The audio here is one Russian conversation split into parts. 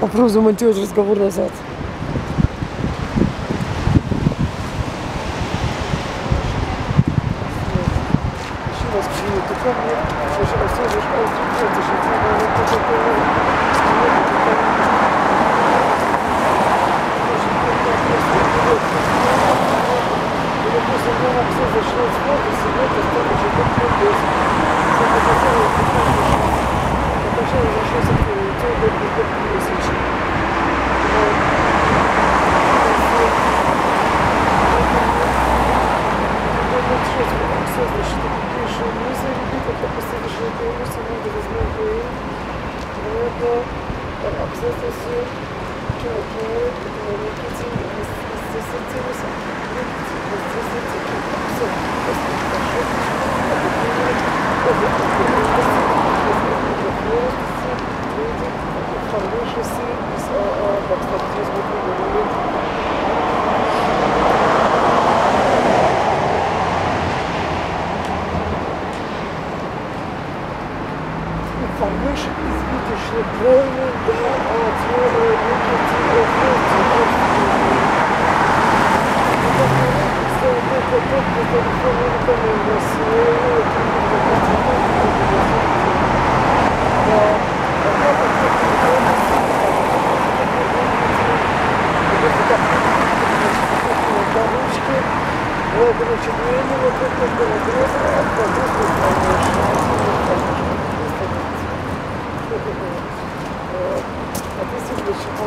а просто монтировать разговор назад. А все зашло в спорт, и сегодня стало уже обстоятельства человека, это маркетинг, Хороший сын, как статус Information избыточно полный, да, отвода, Короче, двери вот это было грозно, а потом Описывали, что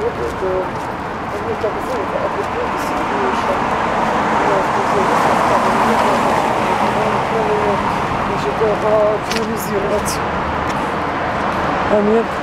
вот это, они так зовут, а потом сильнейшее. Значит, активизировать. А нет.